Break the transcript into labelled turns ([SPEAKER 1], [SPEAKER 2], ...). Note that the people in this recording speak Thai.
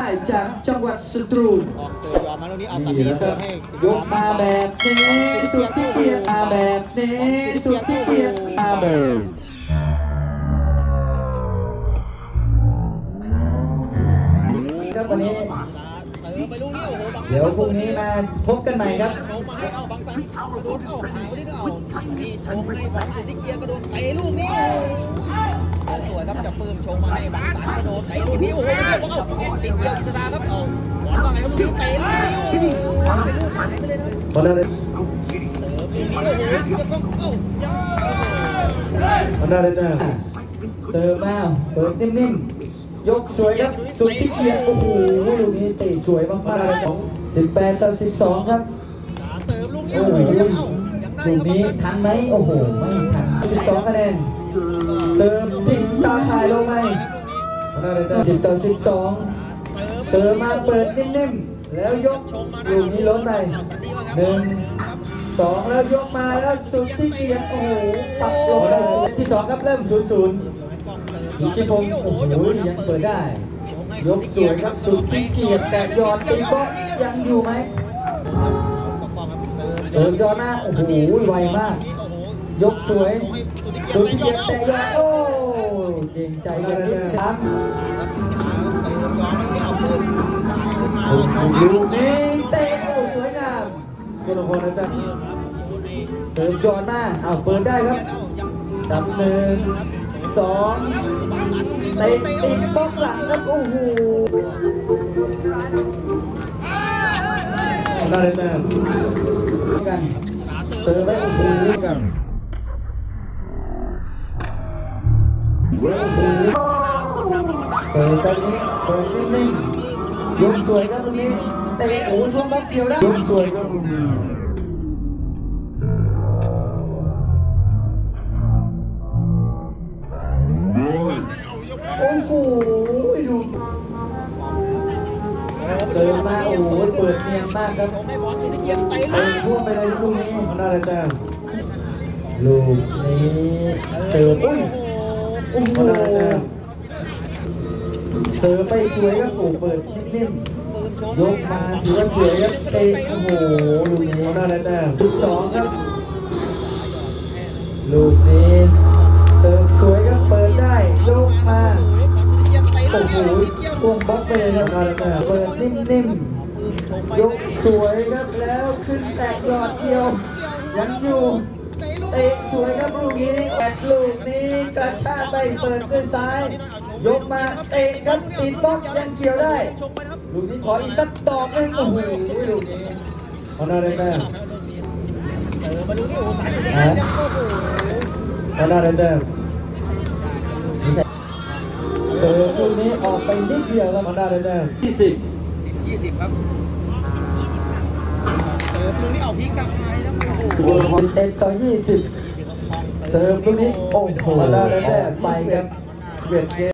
[SPEAKER 1] ได้จากจังหวัดสตรูล
[SPEAKER 2] ออกเสิร์ฟยอมมาตรงนี้เอาสัน
[SPEAKER 1] นี่
[SPEAKER 2] นิ
[SPEAKER 1] แล้ว
[SPEAKER 2] เสิ
[SPEAKER 1] ก็
[SPEAKER 2] ร์ฟให้
[SPEAKER 1] ยกมาแบบนี้สุดที่เกียรติมาแบบนี้สุดที่เกียรติมาแบบครับวันนี้
[SPEAKER 2] เสิร์ฟไปลูกนี้โอ้โหบัง
[SPEAKER 1] เดี๋ยวพรุ่งนี้มาพบกันใหม่ครับ
[SPEAKER 2] โชว์มาให้เอาบังสันกระโดดเข้าหาคนนี้ก็เอานี่โชว์ให้บอลสุดที่เกียร์กระโดดเตะลูกนี้โอ้ โหสวยครับจะปื้มโชว์มาให้บังสันกระโดดเตะลูกนี้โอ้โหเรียกว่าเอาติดเกียร์กิษดาครับเอาบอลว่าไงครับลูกนี้เตะลูกนี้โอ้โหเป็นลูกหายไปเลยนะ
[SPEAKER 1] ตอนนั้นเลย
[SPEAKER 2] เสิร์ฟลูกนี้โอ้โหจะต้องเอ้ายัง
[SPEAKER 1] ตอนนั้นเลยนะเสิร์ฟมาเปิดนิ่มๆยกสวยครับสุดที่เกียรติโอ้โหลูกนี้เตะสวยมากๆเลยของ18ต่อ12 ครับ
[SPEAKER 2] เสิร์ฟลูกนี้
[SPEAKER 1] โอ้
[SPEAKER 2] โอ้
[SPEAKER 1] โห
[SPEAKER 2] โหยังเอ้ายังได้
[SPEAKER 1] ลูก
[SPEAKER 2] ครับ
[SPEAKER 1] นี้ทันไหมโอ้โหไม่ทัน12คะแนน เสิร์ฟทิ้งตาข่ายลงไป10ต่อ12เสิร์ฟมาเปิดนิ่มๆ แล้วยกลูกนี้ล้นไปหนึ่งสองแล้วยกมาแล้วสุดที่เกียรโอ้โหปักลงไปที่สองครับเริ่มศูนย์ศูนย์อิชิพงศ์โอ้โหยังเปิดได้ ยกสวยครับสุดที่เกียรแต่ยอดตีบล็อกยังอยู่ไหมเสิร์ฟยอดหน้าโอ้โหไวมาก ยกสวยสุดที่เกียรติแต่ยอดโอ้เก่งใจกันนิดครับลูกนี้เตะโอ้สวยงามคนละคนนะจ๊ะเสิร์ฟยอดหน้าเอาเปิดได้ครับดับหนึ่งสองเตะติดบล็อกหลังครับโอ้โห
[SPEAKER 3] ได้เลยแม่
[SPEAKER 1] กันเสิร์ฟไปโอ้โหกัน เสิร์ฟไปนี้เปิดนิ่งๆยกสวยครับตรงนี้เตะโอ้ช่วงบล็อกเดียวได้
[SPEAKER 3] ยกสวยครับคุณ
[SPEAKER 1] โอ้โหดูเสิร์ฟมาโอ้โหเปิดเนียนมากครับเตะทั่วไปเลยลูกนี้
[SPEAKER 3] ได้เลยแม่
[SPEAKER 1] ลูกนี้เสิร์ฟอุ้ย อ้โหเสิร์ฟไปสวยครับโอ้เปิดนิ่มๆยกมาถือว่าสวยครับเตะโอ้โหลูกนี้
[SPEAKER 3] ได้เลยแม่
[SPEAKER 1] ลูกสองครับ ลูกนี้เสิร์ฟสวยครับเปิดได้ยกมาโอ้โหช่วงบล็อกไปเลยครับเปิดนิ่มๆยกสวยครับแล้วขึ้นแตกยอดเดียวยังอยู่ เตะสวยครับลูกนี้แตกลูกนี้กระชากไปเปิดด้วยซ้าย ยกมาเตะครับติดบล็อกยังเกี่ยวได้ ลูกนี้ขออีกสักตอกหนึงโอ้โหลูกนี้
[SPEAKER 3] ได้เลยแม่
[SPEAKER 2] เสิร์ฟมาดูนี่โอ้สายอยู่ที่นั่นเนี่ยโอ้โห
[SPEAKER 3] ได้เลยแม่
[SPEAKER 1] เสิร์ฟลูกนี้ออกไปนิดเดียวครับ
[SPEAKER 3] ได้เลยแม่
[SPEAKER 1] ที่สิบ
[SPEAKER 2] สิบยี่สิบครับเสิร์ฟลูกนี้เอาพลิกกลับมาแล้ว โอ้โห
[SPEAKER 1] สิบเอ็ดต่อยี่สิบเสิร์ฟลูกนี้ โอ้โห
[SPEAKER 3] ได้เลยแม่
[SPEAKER 1] ออกไปครับ
[SPEAKER 3] สิบเอ็ดเกม